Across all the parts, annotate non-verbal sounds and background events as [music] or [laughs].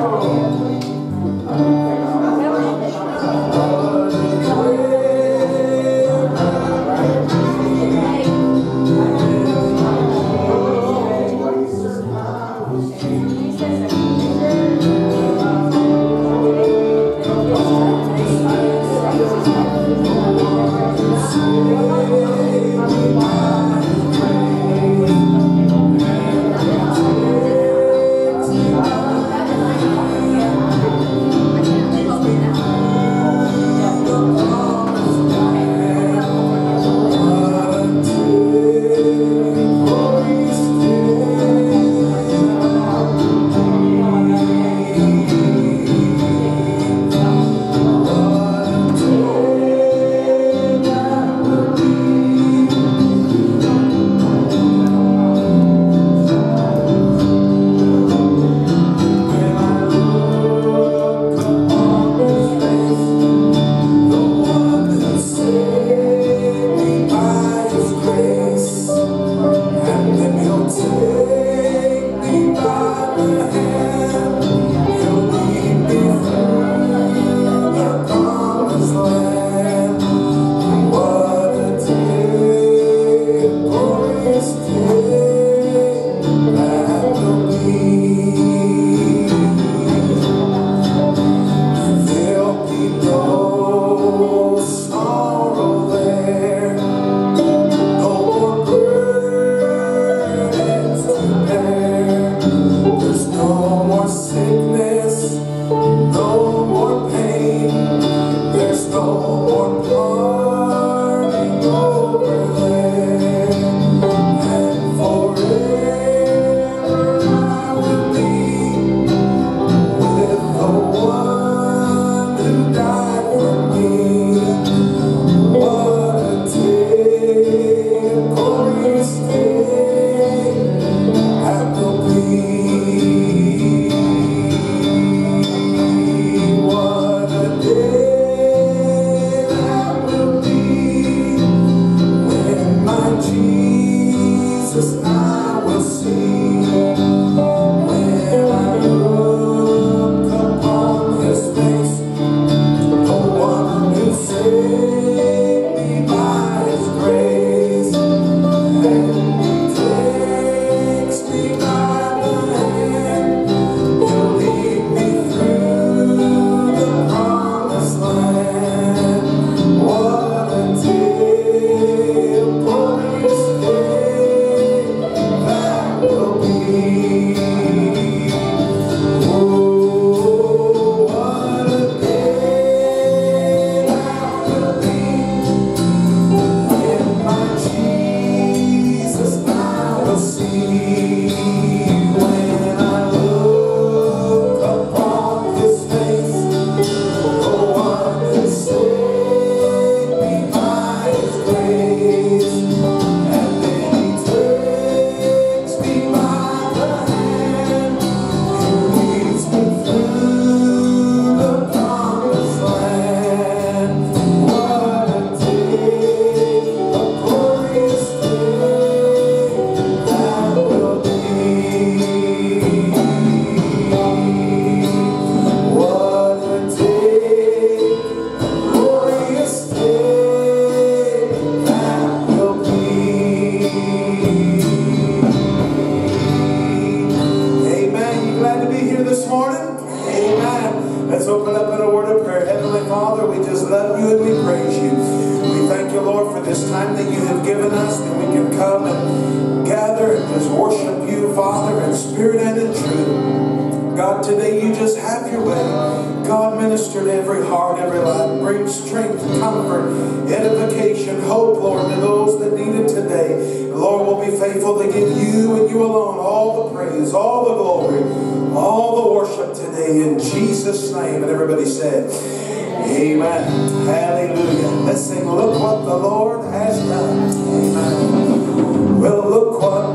Amém. God, today you just have your way. God, minister to every heart, every life. Bring strength, comfort, edification, hope, Lord, to those that need it today. Lord, we'll be faithful to give you and you alone all the praise, all the glory, all the worship today in Jesus' name. And everybody said, Amen. Hallelujah. Let's sing, Look What the Lord Has Done. Amen. Well, look what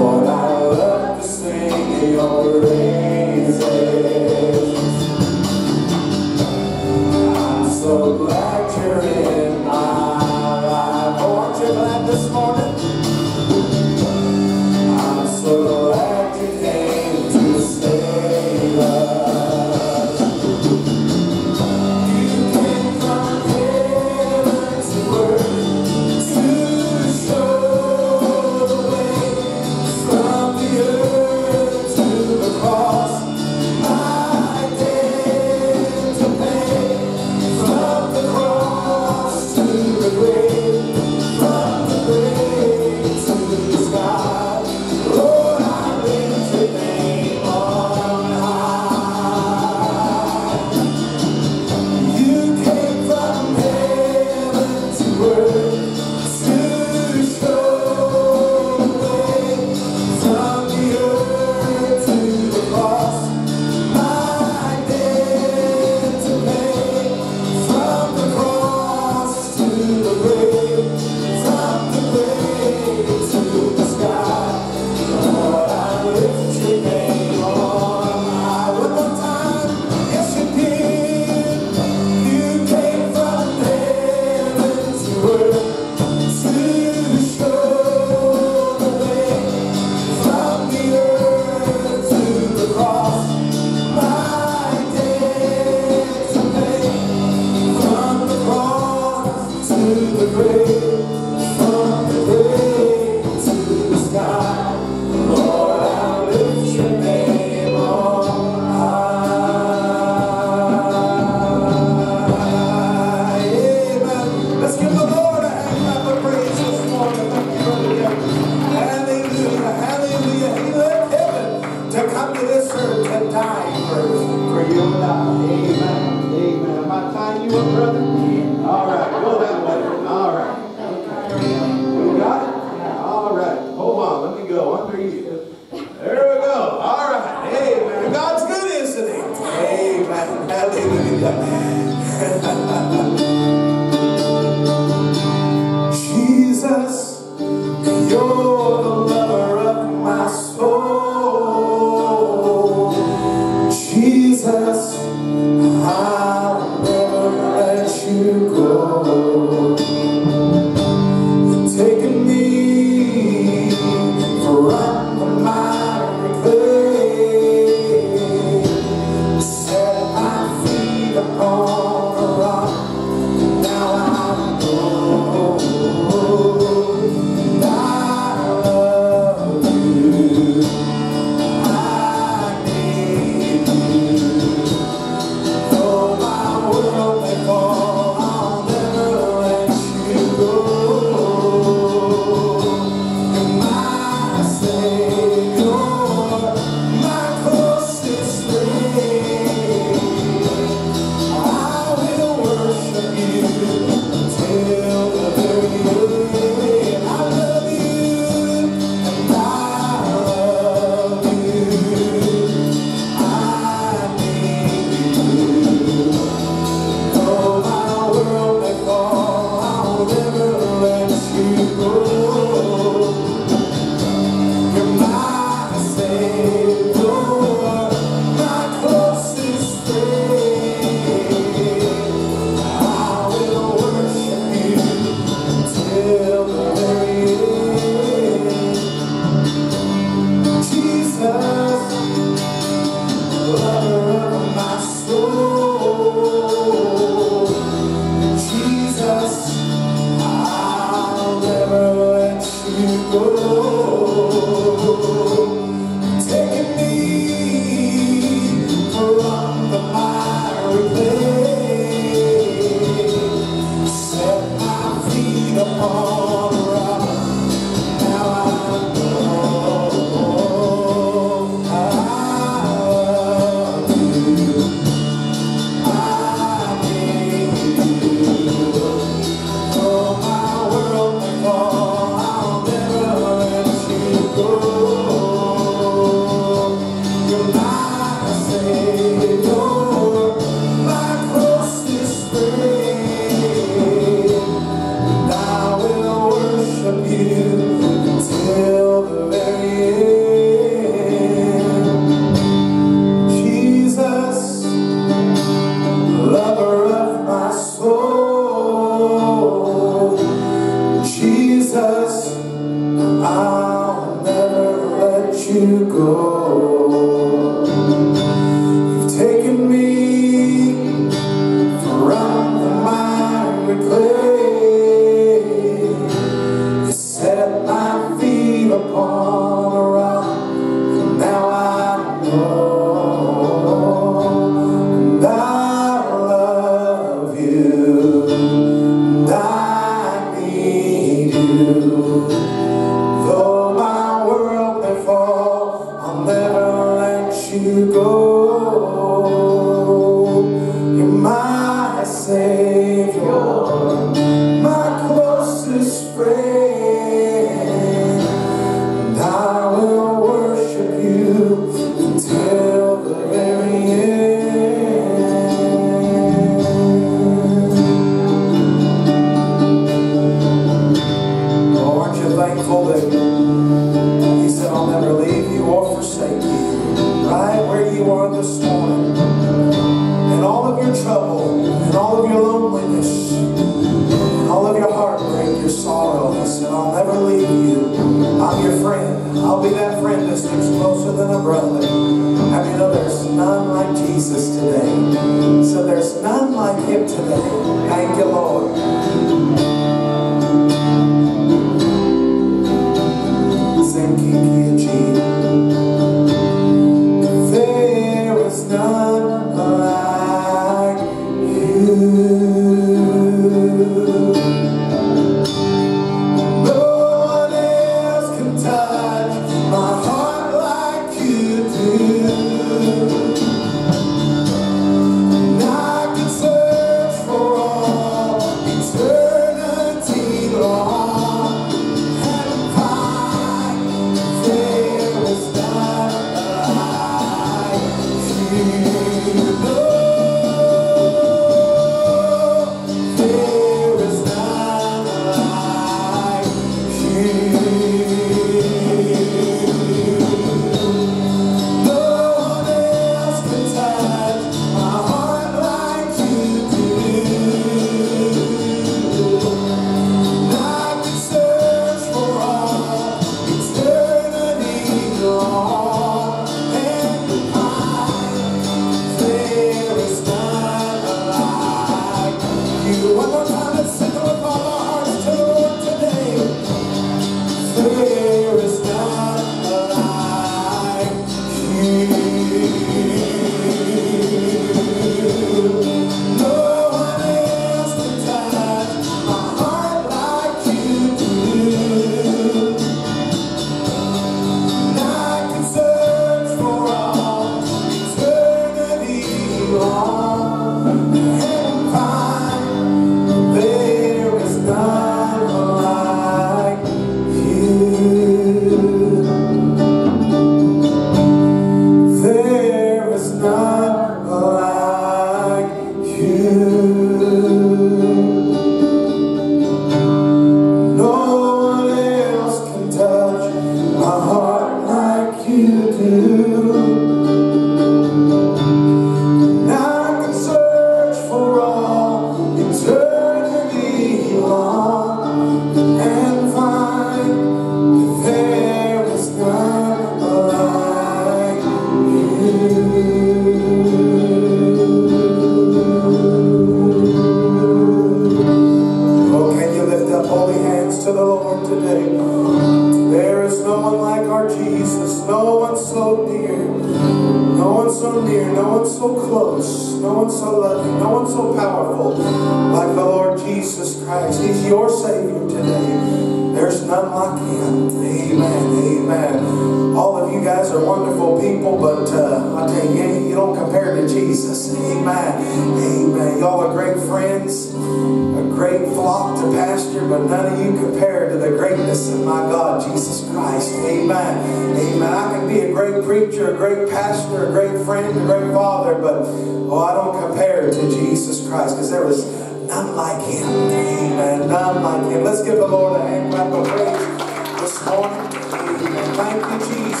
but none of you compared to the greatness of my God, Jesus Christ. Amen. Amen. I can be a great preacher, a great pastor, a great friend, a great father, but oh, I don't compare to Jesus Christ because there was none like him. Amen. None like him. Let's give the Lord a hand clap of praise this morning. Amen. Thank you, Jesus.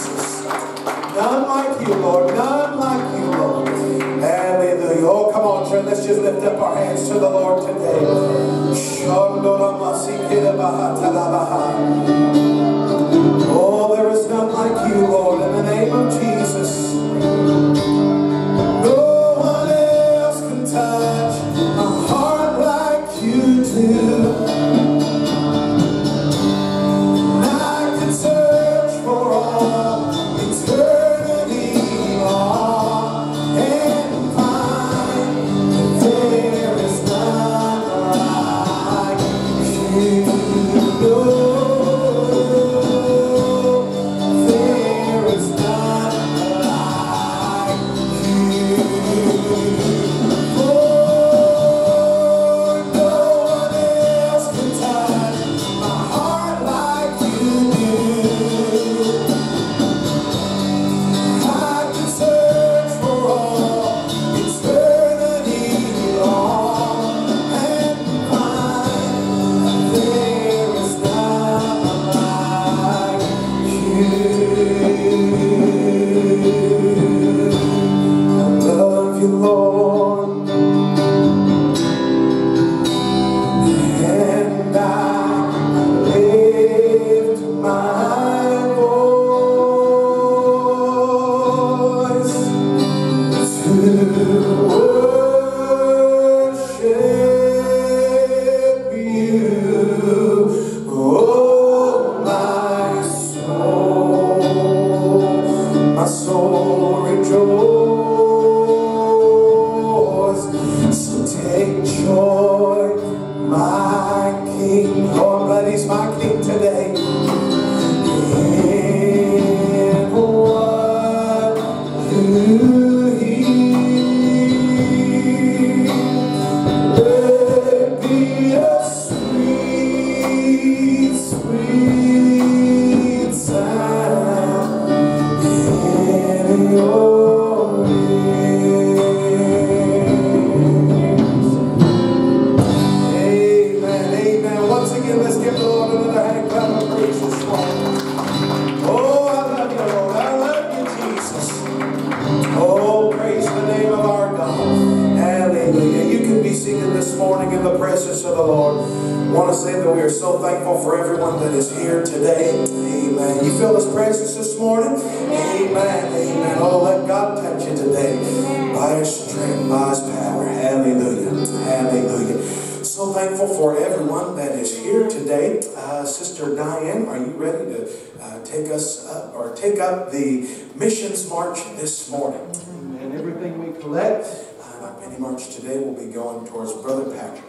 Going towards Brother Patrick.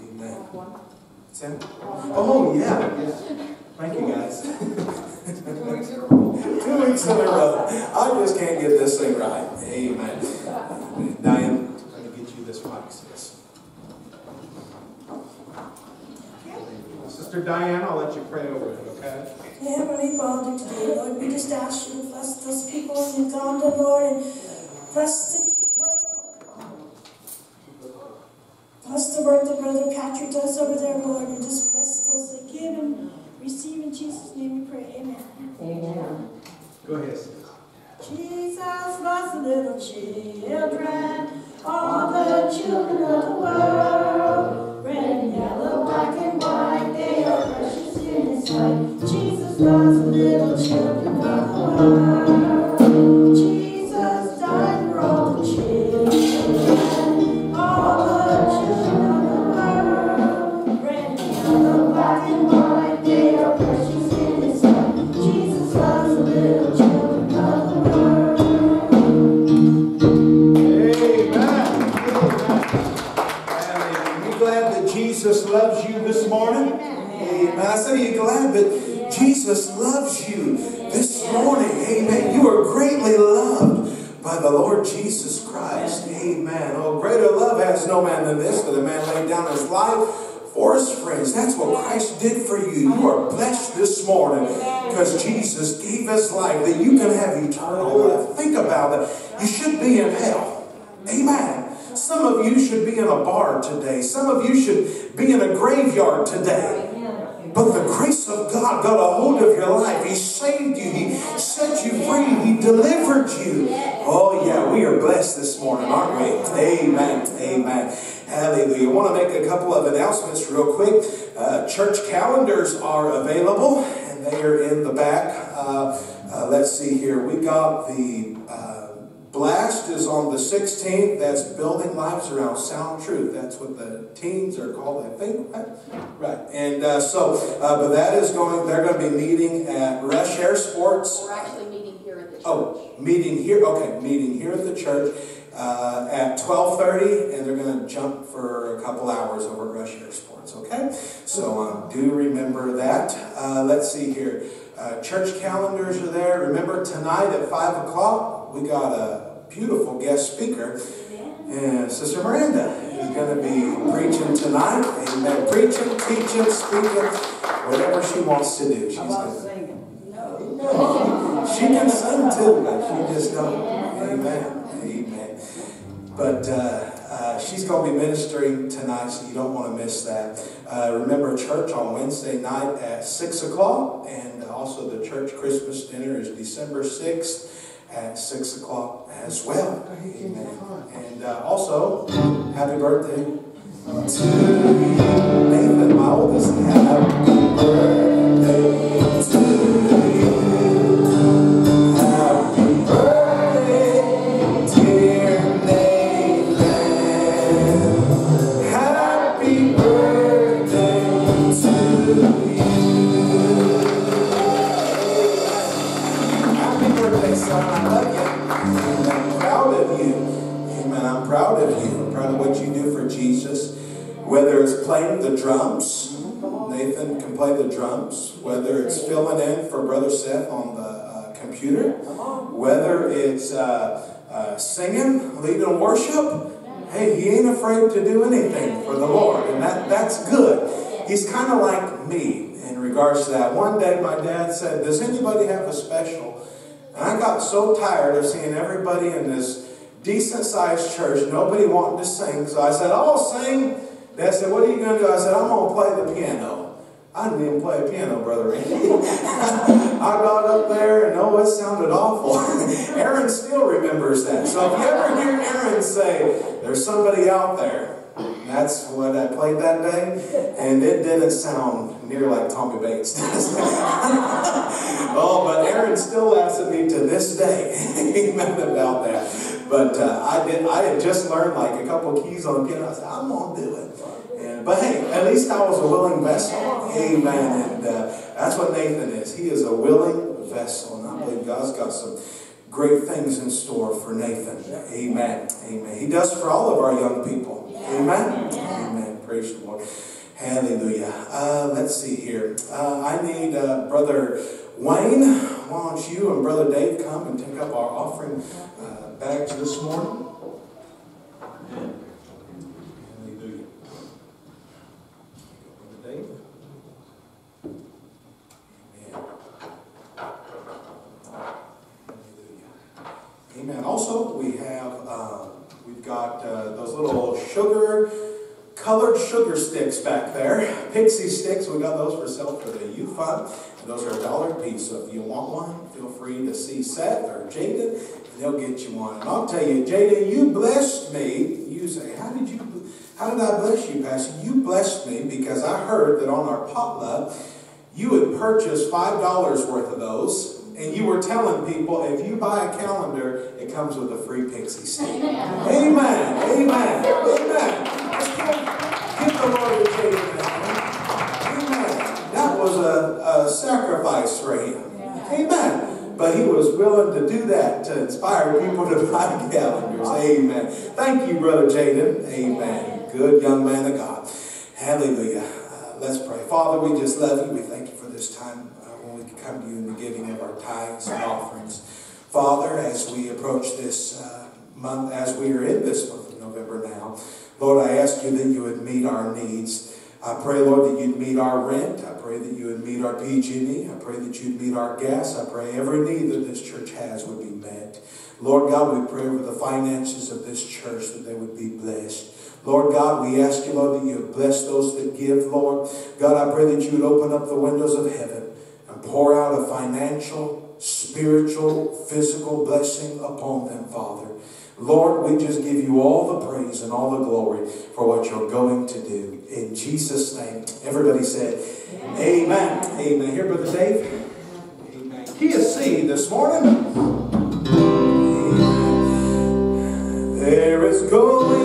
Amen. Sam? Oh, yeah. yeah. Thank you, guys. [laughs] Two weeks in a row. I just can't get this thing right. Amen. Diane, let me get you this mic, sis. Sister Diane, I'll let you pray over it, okay? Heavenly Father, today, Lord, we just ask you to bless those people in Uganda, Lord, and bless the work. Bless the work that Brother Patrick does over there, Lord, and just bless those that give and receive in Jesus' name we pray. Amen. Amen. Go ahead. Jesus loves the little children, all the children of the world. Red and yellow, black and white, they are precious in His sight. Jesus loves the little children of the world. Said, are you glad that Jesus loves you this morning? Amen. You are greatly loved by the Lord Jesus Christ. Amen. Oh, greater love has no man than this, that a man laid down his life for his friends. That's what Christ did for you. You are blessed this morning because Jesus gave us life that you can have eternal life. Think about it. You should be in hell. Amen. Some of you should be in a bar today. Some of you should be in a graveyard today. But the grace of God got a hold of your life. He saved you. He set you free. He delivered you. Oh, yeah, we are blessed this morning, aren't we? Amen. Amen. Hallelujah. I want to make a couple of announcements real quick. Uh, church calendars are available, and they are in the back. Uh, uh, let's see here. We got the uh, Blast is on the 16th. That's Building Lives Around Sound Truth. That's what the teens are called, I think. Right. right. And uh, so, uh, but that is going, they're going to be meeting at Rush Air Sports. We're actually meeting here at the church. Oh, meeting here. Okay, meeting here at the church uh, at 12:30, and they're going to jump for a couple hours over at Rush Air Sports. Okay, so um, do remember that. Uh, let's see here. Uh, church calendars are there. Remember tonight at five o'clock, we got a beautiful guest speaker, and Sister Miranda is going to be preaching tonight. Amen. Preaching, teaching, speaking, whatever she wants to do. She's How gonna- singing? [laughs] she can sing too, but she just don't. Amen. Amen. But uh, uh, she's going to be ministering tonight, so you don't want to miss that. Uh, remember, church on Wednesday night at 6 o'clock, and also the church Christmas dinner is December 6th at 6 o'clock as well. Amen. And uh, also, happy birthday to Nathan, my oldest. Happy birthday playing the drums, Nathan can play the drums. Whether it's filling in for Brother Seth on the uh, computer. Whether it's uh, uh, singing, leading worship. Hey, he ain't afraid to do anything for the Lord. And that, that's good. He's kind of like me in regards to that. One day my dad said, Does anybody have a special? And I got so tired of seeing everybody in this decent sized church, nobody wanting to sing. So I said, I'll sing. Dad said, What are you going to do? I said, I'm going to play the piano. I didn't even play a piano, Brother. [laughs] I got up there and oh, it sounded awful. [laughs] Aaron still remembers that. So if you ever hear Aaron say, There's somebody out there, that's what I played that day, and it didn't sound near like Tommy Bates does. [laughs] oh, but Aaron still laughs at me to this day. Amen about that. But uh, I did. I had just learned like a couple keys on the piano. I said, I'm gonna do it. And, but hey, at least I was a willing vessel. Amen. And uh, that's what Nathan is. He is a willing vessel, and I believe God's got some great things in store for Nathan. Amen. Amen. He does for all of our young people. Amen. Amen. Praise the Lord. Hallelujah. Uh, let's see here. Uh, I need uh, Brother Wayne. Why don't you and Brother Dave come and take up our offering uh, bags this morning? Hallelujah. Brother Dave. Amen. Hallelujah. Amen. Also, we have uh, we've got uh, those little sugar colored sugar sticks back there, pixie sticks. We got those for sale for the youth fund. Those are a dollar a piece. So if you want one, feel free to see Seth or Jaden, and they'll get you one. And I'll tell you, Jaden, you blessed me. You say, how did you? How did I bless you, Pastor? You blessed me because I heard that on our potluck, you had purchased five dollars worth of those. And you were telling people, if you buy a calendar, it comes with a free pixie stick. Amen. [laughs] Amen. Amen. Amen. Let's give, give the Lord a Jaden Amen. That was sacrifice for him. Amen. But he was willing to do that to inspire people to [laughs] buy calendars. Amen. Thank you, Brother Jaden. Amen. Good young man of God. Hallelujah. Uh, let's pray. Father, we just love you. We thank you for this time uh, when we can come to you in the giving of our tithes and offerings. Father, as we approach this uh, month, as we are in this month of November now, Lord, I ask you that you would meet our needs. I pray, Lord, that you'd meet our rent. I pray that you would meet our PG&E. I pray that you'd meet our gas. I pray every need that this church has would be met. Lord God, we pray over the finances of this church that they would be blessed. Lord God, we ask you, Lord, that you bless those that give, Lord. God, I pray that you would open up the windows of heaven and pour out a financial, spiritual, physical blessing upon them, Father. Lord, we just give you all the praise and all the glory for what you're going to do. In Jesus' name. Everybody said, Amen. Amen. Amen. Here, Brother Dave. Amen. C this morning. Amen. There is going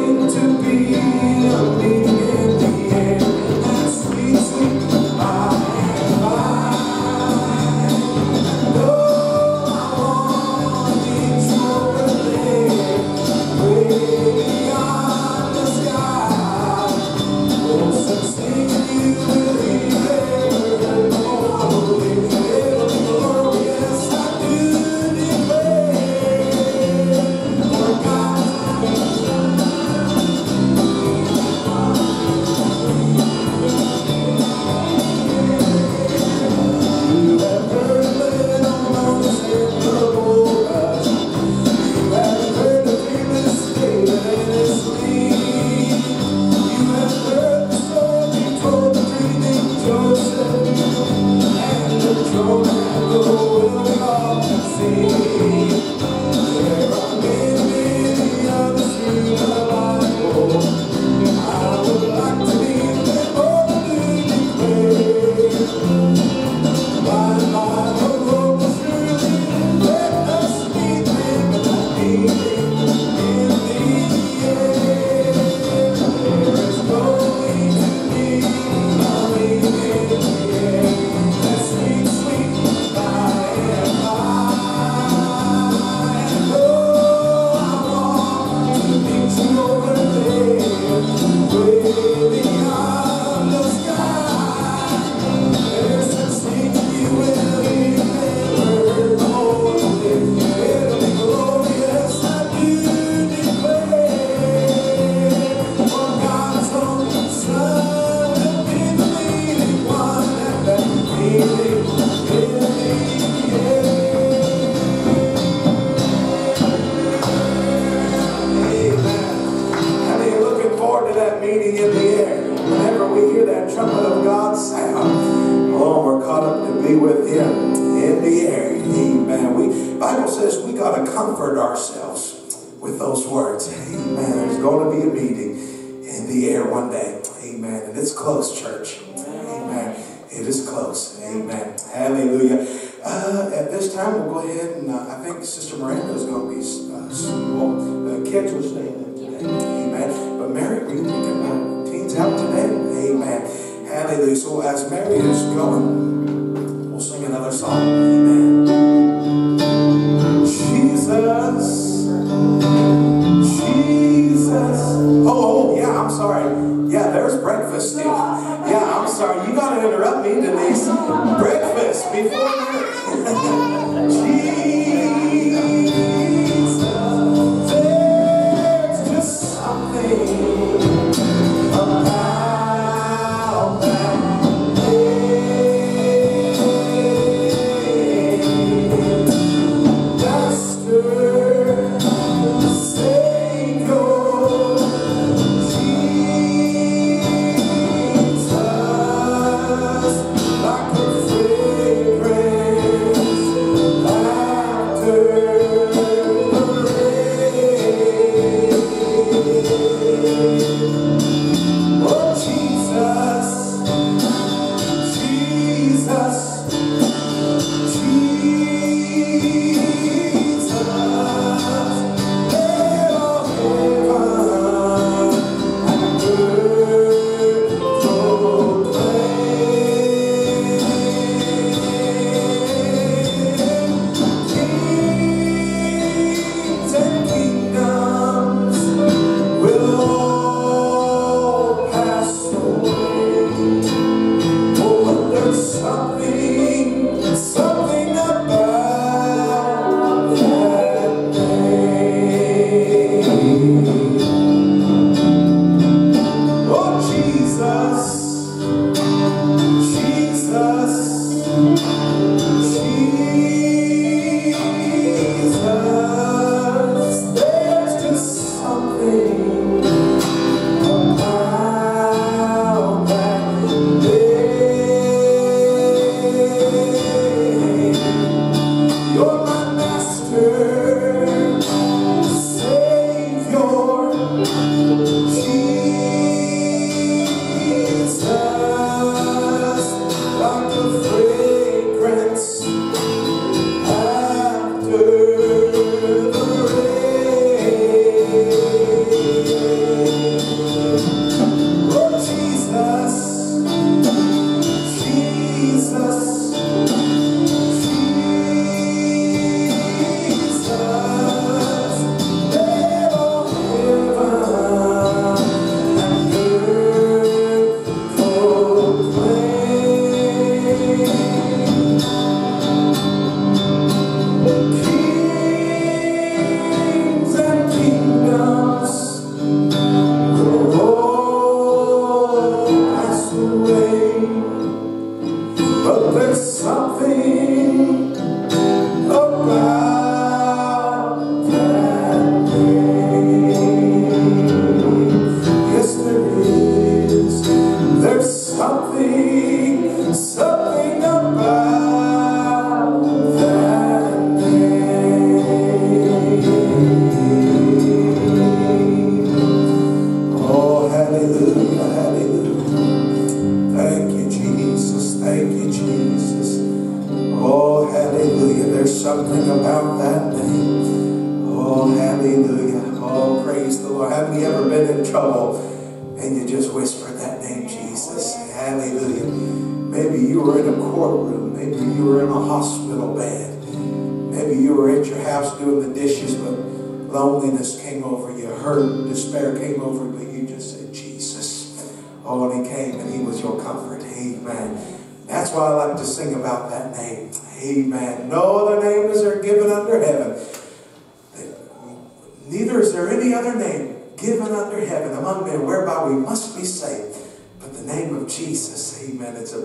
we'll sing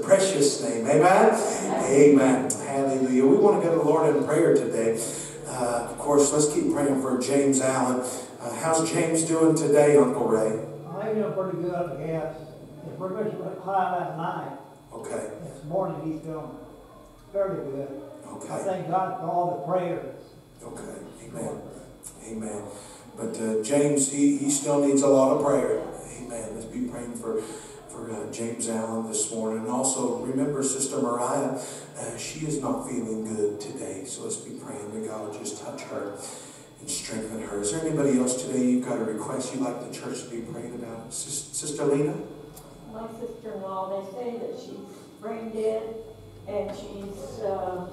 Precious name, amen? Amen. Hallelujah. We want to go to the Lord in prayer today. Uh, of course, let's keep praying for James Allen. Uh, how's James doing today, Uncle Ray? I'm doing pretty good, yes. If we're going to high that night, Okay, this morning he's feeling fairly good. Okay. I thank God for all the prayers. okay. Amen. Amen. But uh, James, he, he still needs a lot of prayer. Amen. Let's be praying for, for uh, James Allen this morning. And also remember Sister Mariah, uh, she is not feeling good today. So let's be praying that God will just touch her and strengthen her. Is there anybody else today you've got a request you'd like the church to be praying about? Sis- Sister Lena? My sister-in-law, they say that she's brain dead and she's, uh,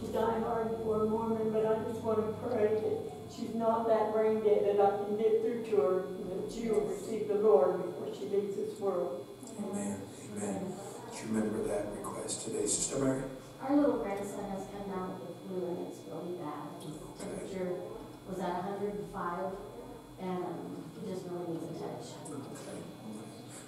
she's dying hard for a Mormon, but I just want to pray that she's not that brain dead, that I can get through to her, that she will receive the Lord before she leaves this world. Amen. Amen. Do you remember that request today, Sister Mary? Our little grandson has come down with the flu and it's really bad. His temperature was at hundred and five and um, he just really needs a touch. Okay.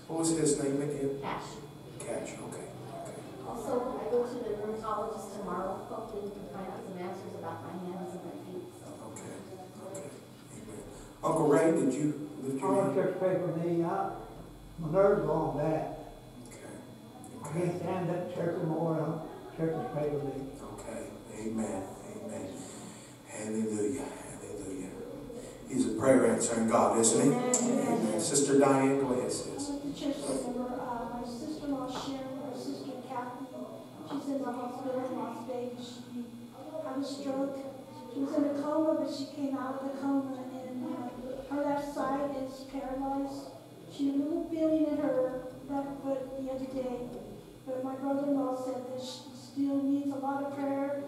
What was his name again? Cash. Cash. Okay. Okay. Also, I go to the rheumatologist tomorrow, hopefully we can find out some answers about my hands and my feet, so. Okay. Okay. Amen. Uncle Ray, did you lift All your the hand? church pray for me, I, my nerves are all bad. Okay. I can't stand up church anymore, churches pray for me. Okay. Amen. Amen. Hallelujah. Hallelujah. He's a prayer answering God, isn't he? Amen. Sister Diane, go ahead, sis. Church member, uh, my sister-in-law Sharon, her sister Kathy, she's in the hospital in Las Vegas. She had a stroke. She was in a coma, but she came out of the coma, and uh, her left side is paralyzed. She had a little feeling in her left foot the other day, but my brother-in-law said that she still needs a lot of prayer.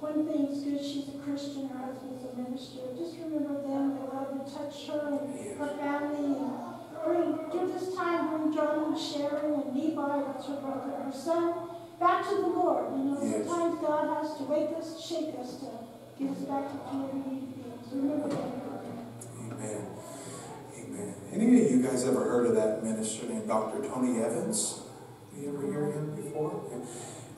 One thing's good, she's a Christian, her husband's a minister. Just remember them, that love would touch her and her family, and bring, through this time, bring John and Sharon and Levi, that's her brother, her son, back to the Lord. You know, Yes. sometimes God has to wake us, shake us to get us back to where we need to be. So remember that. Amen. Any of you guys ever heard of that minister named Dr. Tony Evans? You ever hear him before?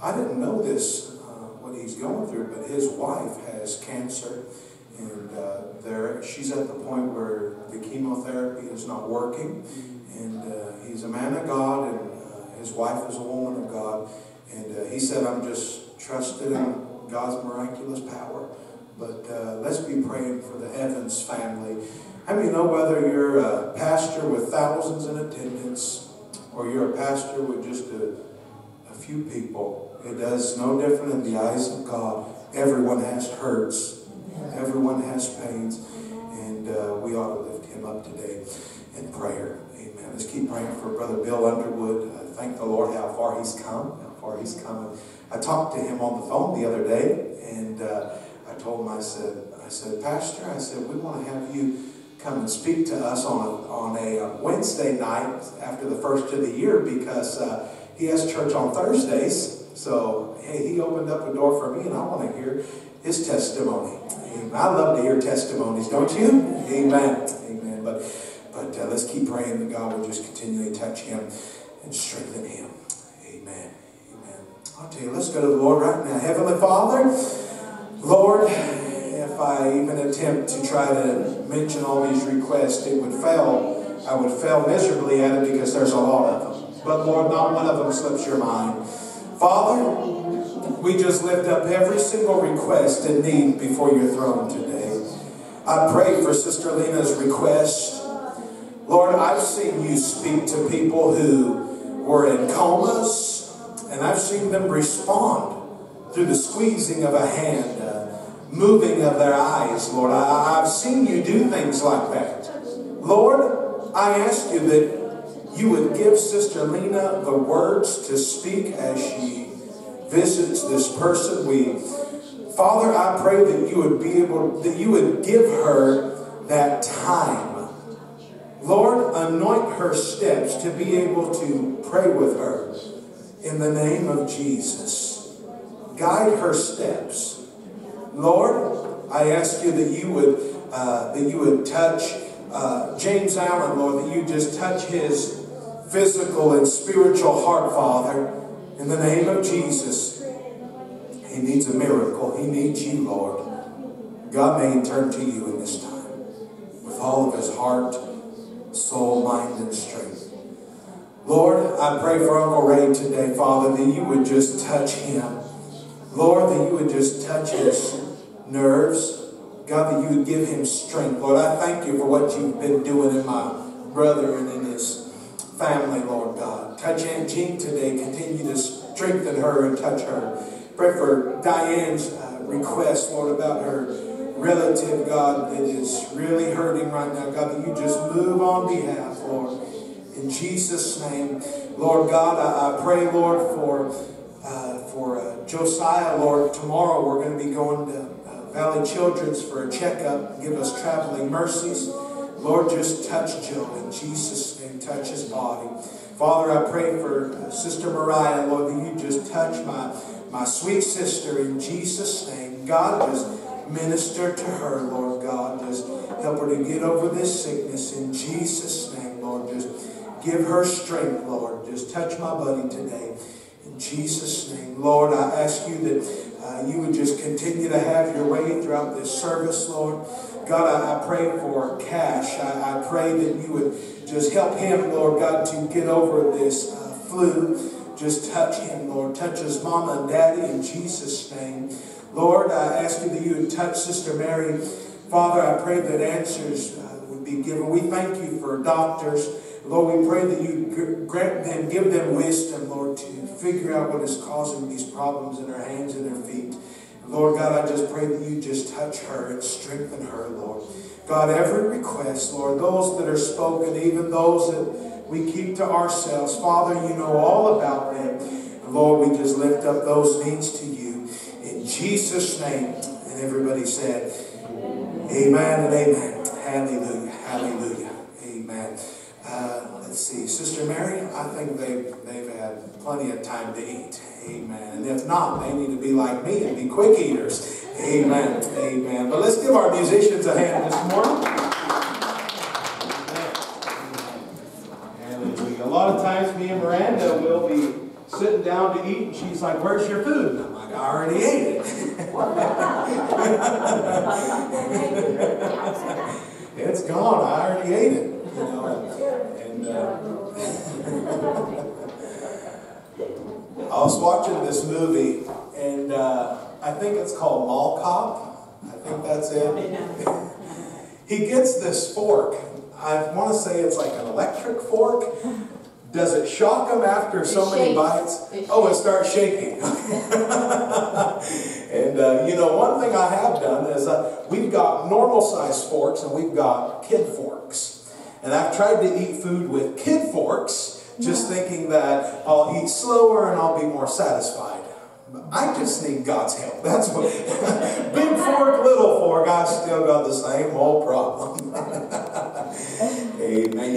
I didn't know this, uh, what he's going through, but his wife has cancer, and uh, there she's at the point where the chemotherapy is not working, and uh, he's a man of God, and uh, his wife is a woman of God, and uh, he said, "I'm just trusting in God's miraculous power." But uh, let's be praying for the Evans family. I mean, you know whether you're a pastor with thousands in attendance or you're a pastor with just a, a few people, it does no different in the eyes of God. Everyone has hurts, everyone has pains, and uh, we ought to lift him up today in prayer. Amen. Let's keep praying for Brother Bill Underwood. Uh, thank the Lord how far he's come, how far he's come. I talked to him on the phone the other day, and uh, I told him, I said, I said, Pastor, I said, we want to have you come and speak to us on a, on a uh, Wednesday night after the first of the year because uh, he has church on Thursdays. So, hey, he opened up a door for me, and I want to hear his testimony. I love to hear testimonies, don't you? Amen. Amen. But, but uh, let's keep praying that God will just continually touch him and strengthen him. Amen. Amen. I'll tell you, let's go to the Lord right now. Heavenly Father, Lord, if I even attempt to try to mention all these requests, it would fail. I would fail miserably at it because there's a lot of them. But Lord, not one of them slips your mind. Father, we just lift up every single request and need before your throne today. I pray for Sister Lena's request. Lord, I've seen you speak to people who were in comas, and I've seen them respond through the squeezing of a hand, moving of their eyes, Lord. I, I've seen you do things like that. Lord, I ask you that you would give Sister Lena the words to speak as she visits this person. We, Father, I pray that you would be able, that you would give her that time. Lord, anoint her steps to be able to pray with her in the name of Jesus. Guide her steps. Lord, I ask you that you would uh, that you would touch uh, James Allen, Lord, that you just touch his physical and spiritual heart, Father, in the name of Jesus. He needs a miracle. He needs you, Lord. God may he turn to you in this time with all of his heart, soul, mind, and strength. Lord, I pray for Uncle Ray today, Father, that you would just touch him. Lord, that you would just touch his nerves. God, that you would give him strength. Lord, I thank you for what you've been doing in my brother and in his family, Lord God. Touch Aunt Jean today. Continue to strengthen her and touch her. Pray for Diane's uh, request, Lord, about her relative, God, that is really hurting right now. God, that you just move on behalf, Lord. In Jesus' name, Lord God, I, I pray, Lord, for uh, for uh, Josiah, Lord. Tomorrow we're going to be going to Valley Children's for a checkup. Give us traveling mercies. Lord, just touch Joe in Jesus' name. Touch his body. Father, I pray for uh, Sister Mariah, Lord, that you just touch my, my sweet sister in Jesus' name. God, just minister to her, Lord God. Just help her to get over this sickness in Jesus' name, Lord. Just give her strength, Lord. Just touch my buddy today. In Jesus' name, Lord, I ask you that uh, you would just continue to have your way throughout this service, Lord. God, I, I pray for Cash. I, I, pray that you would just help him, Lord God, to get over this uh, flu. Just touch him, Lord. Touch his mama and daddy in Jesus' name. Lord, I ask you that you would touch Sister Mary. Father, I pray that answers uh, would be given. We thank you for doctors. Lord, we pray that you grant them, give them wisdom, Lord, to figure out what is causing these problems in their hands and their feet. Lord God, I just pray that you just touch her and strengthen her, Lord. God, every request, Lord, those that are spoken, even those that we keep to ourselves, Father, you know all about them. Lord, we just lift up those needs to you. In Jesus' name. And everybody said, Amen and amen. Hallelujah. Hallelujah. Amen. Uh, let's see. Sister Mary, I think they've, they've had plenty of time to eat. Amen. And if not, they need to be like me and be quick eaters. Amen. Amen. But let's give our musicians a hand this morning. Hallelujah. A lot of times me and Miranda will be sitting down to eat and she's like, where's your food? And I'm like, I already ate it. [laughs] it's gone. I already ate it. You know, and uh, [laughs] I was watching this movie, and uh, I think it's called Mall Cop. I think that's it. [laughs] he gets this fork. I want to say it's like an electric fork. Does it shock him after so many bites? It oh, it starts shaking. [laughs] and uh, you know, one thing I have done is uh, we've got normal size forks and we've got kid forks. And I've tried to eat food with kid forks, just thinking that I'll eat slower and I'll be more satisfied. I just need God's help. [laughs] That's what. Big fork, little fork, I still got the same old problem. [laughs] Amen.